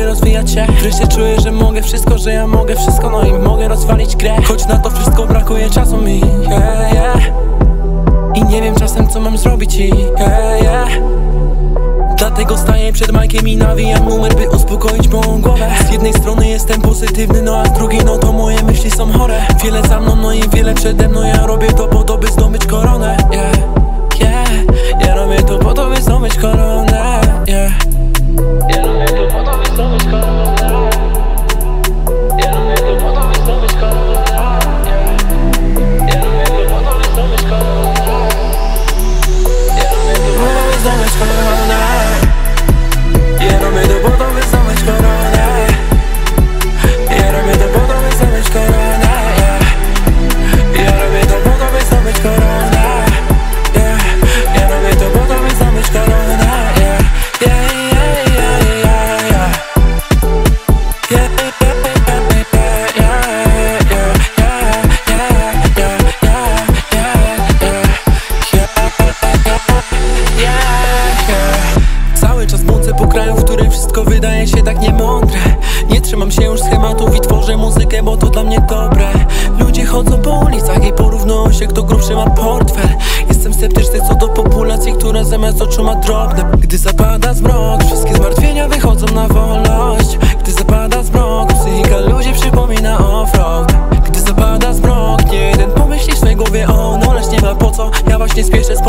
rozwijać się Wreszcie czuję, że mogę wszystko, że ja mogę wszystko No i mogę rozwalić grę. Choć na to wszystko brakuje czasu mi yeah, yeah. I nie wiem czasem co mam zrobić i yeah, yeah. Dlatego staję przed majkiem i nawijam numer, by uspokoić moją głowę. Z jednej strony jestem pozytywny, no a z drugiej no to moje myśli są chore. Wiele za mną, no i wiele przede mną, ja robię to po to, by zdobyć koronę wszystko wydaje się tak niemądre. Nie trzymam się już schematów i tworzę muzykę, bo to dla mnie dobre. Ludzie chodzą po ulicach i porównują się, kto grubszy ma portfel. Jestem sceptyczny co do populacji, która zamiast oczu ma drobne. Gdy zapada zmrok, wszystkie zmartwienia wychodzą na wolność. Gdy zapada zmrok, psychika ludzi przypomina offroad. Gdy zapada zmrok, nie jeden pomyśli w swej głowie o no lecz nie ma po co, ja właśnie spieszę z